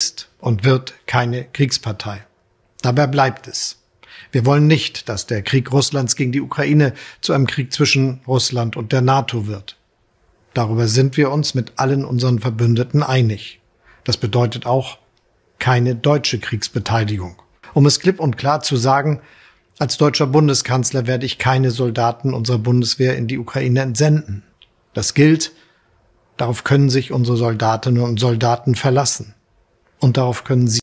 ist und wird keine Kriegspartei. Dabei bleibt es. Wir wollen nicht, dass der Krieg Russlands gegen die Ukraine zu einem Krieg zwischen Russland und der NATO wird. Darüber sind wir uns mit allen unseren Verbündeten einig. Das bedeutet auch keine deutsche Kriegsbeteiligung. Um es klipp und klar zu sagen, als deutscher Bundeskanzler werde ich keine Soldaten unserer Bundeswehr in die Ukraine entsenden. Das gilt, darauf können sich unsere Soldatinnen und Soldaten verlassen. Und darauf können Sie